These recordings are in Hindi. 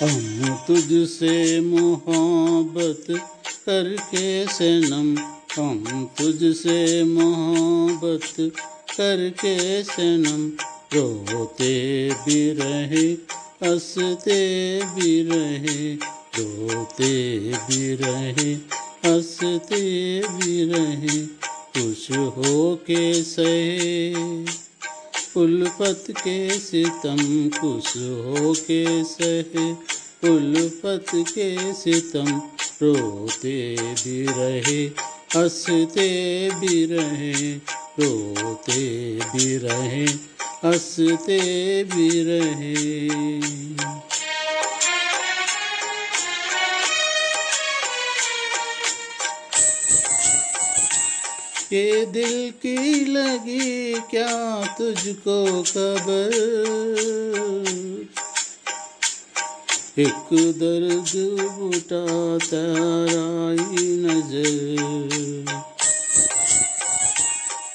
हम तुझसे मोहब्बत करके सनम। हम तुझसे मोहब्बत करके सनम। रोते भी रहे, हँसते भी रहे, रोते भी रहे, हँसते भी रहे, खुश हो के सहे। उल्फत के सितम खुश हो के सहे पुलपत के सितम रोते भी रहे? हँसते भी रहे, रोते भी रहे, हँसते भी रहे। ये दिल की लगी क्या तुझको खबर? एक दर्द उठाता राई नज़र।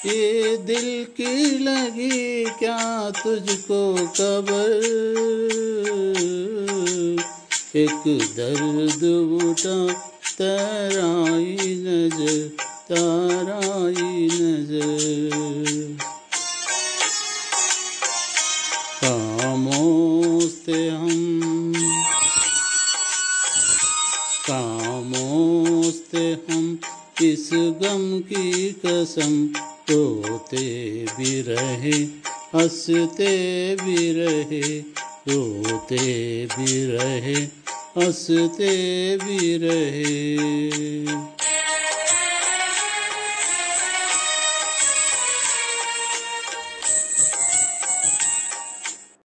ये दिल की लगी क्या तुझको खबर? एक दर्द उठा तराई नज़र। ताराई नज़र। थे हम थे हम इस गम की कसम, रोते भी रहे, हँसते भी रहे, रोते भी रहे, हँसते भी रहे।